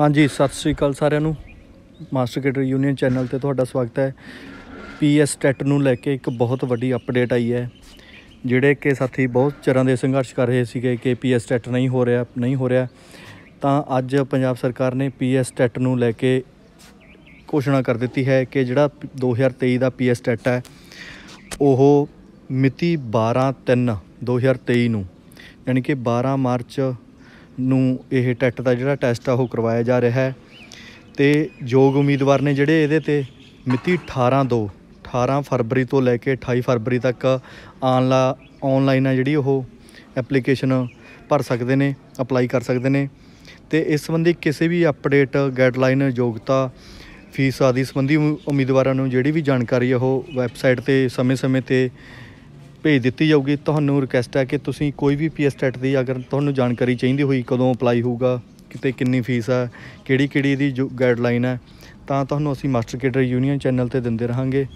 ਹਾਂਜੀ, ਸਤਿ ਸ੍ਰੀ ਅਕਾਲ ਸਾਰਿਆਂ ਨੂੰ। ਮਾਸਟਰ ਕੇਡਰ ਯੂਨੀਅਨ ਚੈਨਲ ਤੇ ਤੁਹਾਡਾ ਸਵਾਗਤ ਹੈ। ਪੀਐਸ ਟੈਟ ਨੂੰ ਲੈ ਕੇ ਇੱਕ ਬਹੁਤ ਵੱਡੀ ਅਪਡੇਟ ਆਈ ਹੈ। ਜਿਹੜੇ ਕਿ ਸਾਥੀ ਬਹੁਤ ਚਿਰਾਂ ਦੇ ਸੰਘਰਸ਼ ਕਰ ਰਹੇ ਸੀਗੇ ਕਿ ਪੀਐਸ ਟੈਟ ਨਹੀਂ ਹੋ ਰਿਹਾ, ਨਹੀਂ ਹੋ ਰਿਹਾ, ਤਾਂ ਅੱਜ ਪੰਜਾਬ ਸਰਕਾਰ ਨੇ ਪੀਐਸ ਟੈਟ ਨੂੰ ਲੈ ਕੇ ਘੋਸ਼ਣਾ ਕਰ ਦਿੱਤੀ ਹੈ ਕਿ ਜਿਹੜਾ 2023 ਦਾ ਪੀਐਸ ਟੈਟ ਹੈ, ਉਹ ਮਿਤੀ 12/3/2023 ਨੂੰ, ਯਾਨੀ ਕਿ 12 ਮਾਰਚ ਨੂੰ ਇਹ ਟੈਟ ਦਾ ਜਿਹੜਾ ਟੈਸਟ ਆ ਉਹ ਕਰਵਾਇਆ ਜਾ ਰਿਹਾ ਹੈ। ਤੇ ਯੋਗ ਉਮੀਦਵਾਰ ਨੇ ਜਿਹੜੇ ਇਹਦੇ ਤੇ ਮਿਤੀ 18 ਦੋ 18 ਫਰਵਰੀ ਤੋਂ ਲੈ ਕੇ 28 ਫਰਵਰੀ ਤੱਕ ਆਨਲਾ ਆਨਲਾਈਨ ਆ ਜਿਹੜੀ ਉਹ ਐਪਲੀਕੇਸ਼ਨ ਭਰ ਸਕਦੇ ਨੇ ਅਪਲਾਈ ਕਰ ਸਕਦੇ ਨੇ। ਤੇ ਇਸ ਸੰਬੰਧੀ ਕਿਸੇ ਵੀ ਅਪਡੇਟ ਗਾਈਡਲਾਈਨ ਯੋਗਤਾ, ਫੀਸ ਆਦਿ ਸੰਬੰਧੀ ਉਮ- ਉਮੀਦਵਾਰਾਂ ਨੂੰ ਜਿਹੜੀ ਵੀ ਜਾਣਕਾਰੀ ਆ ਉਹ ਵੈਬਸਾਈਟ ਤੇ ਸਮੇਂ-ਸਮੇਂ ਤੇ ਭੇਜ ਦਿੱਤੀ ਜਾਊਗੀ। ਤੁਹਾਨੂੰ ਰਿਕਵੈਸਟ ਹੈ ਕਿ ਤੁਸੀਂ ਕੋਈ ਵੀ ਪੀਐਸ ਟੈਟ ਦੀ ਅਗਰ ਤੁਹਾਨੂੰ ਜਾਣਕਾਰੀ ਚਾਹੀਦੀ ਹੋਈ ਕਦੋਂ ਅਪਲਾਈ ਹੋਊਗਾ, ਕਿਤੇ ਕਿੰਨੀ ਫੀਸ ਹੈ, ਕਿਹੜੀ ਕਿਹੜੀ ਇਹਦੀ ਜੋ ਗਾਈਡਲਾਈਨ ਹੈ, ਤਾਂ ਤੁਹਾਨੂੰ ਅਸੀਂ ਮਾਸਟਰ ਕੇਡਰ ਯੂਨੀਅਨ ਚੈਨਲ ਤੇ ਦਿੰਦੇ ਰਹਾਂਗੇ।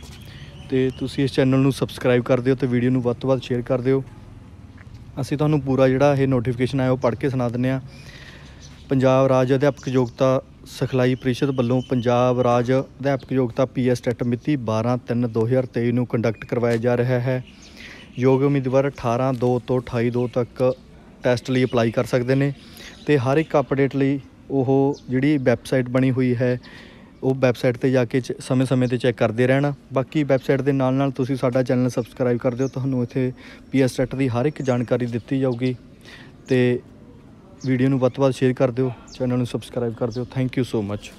ਤੇ ਤੁਸੀਂ ਇਸ ਚੈਨਲ ਨੂੰ ਸਬਸਕ੍ਰਾਈਬ ਕਰ ਦਿਓ ਤੇ ਵੀਡੀਓ ਨੂੰ ਵੱਧ ਤੋਂ ਵੱਧ ਸ਼ੇਅਰ ਕਰ ਦਿਓ। ਅਸੀਂ ਤੁਹਾਨੂੰ ਪੂਰਾ ਜਿਹੜਾ ਇਹ ਨੋਟੀਫਿਕੇਸ਼ਨ ਆਇਆ ਉਹ ਪੜ੍ਹ ਕੇ ਸੁਣਾ ਦਿੰਦੇ ਹਾਂ। ਪੰਜਾਬ ਰਾਜ ਅਧਿਆਪਕ ਯੋਗਤਾ ਸਿਖਲਾਈ ਪ੍ਰੀਸ਼ਦ ਵੱਲੋਂ ਪੰਜਾਬ ਰਾਜ ਅਧਿਆਪਕ ਯੋਗਤਾ ਪੀਐਸ ਟੈਟ ਮਿਤੀ 12/3/2023 ਨੂੰ ਕੰਡਕਟ ਕਰਵਾਇਆ ਜਾ ਰਿਹਾ ਹੈ। ਯੋਗ ਉਮੀਦਵਾਰ 18/2 ਤੋਂ 28/2 ਤੱਕ ਟੈਸਟ ਲਈ ਅਪਲਾਈ ਕਰ ਸਕਦੇ ਨੇ ਤੇ ਹਰ ਇੱਕ ਅਪਡੇਟ ਲਈ ਉਹ ਜਿਹੜੀ ਵੈਬਸਾਈਟ ਬਣੀ ਹੋਈ ਹੈ, ਉਹ ਵੈਬਸਾਈਟ ਤੇ ਜਾ ਕੇ ਚ- ਸਮੇਂ-ਸਮੇਂ ਤੇ ਚੈੱਕ ਕਰਦੇ ਰਹਿਣਾ। ਬਾਕੀ ਵੈਬਸਾਈਟ ਦੇ ਨਾਲ ਨਾਲ ਤੁਸੀਂ ਸਾਡਾ ਚੈਨਲ ਸਬਸਕ੍ਰਾਈਬ ਕਰ ਦਿਓ, ਤੁਹਾਨੂੰ ਇੱਥੇ ਪੀਐਸ ਟੈਟ ਦੀ ਹਰ ਇੱਕ ਜਾਣਕਾਰੀ ਦਿੱਤੀ ਜਾਊਗੀ ਤੇ ਵੀਡੀਓ ਨੂੰ ਵੱਧ ਤੋਂ ਵੱਧ ਸ਼ੇਅਰ ਕਰ ਦਿਓ ਚੈਨਲ ਨੂੰ ਸਬਸਕ੍ਰਾਈਬ ਕਰ ਦਿਓ। Thank you so much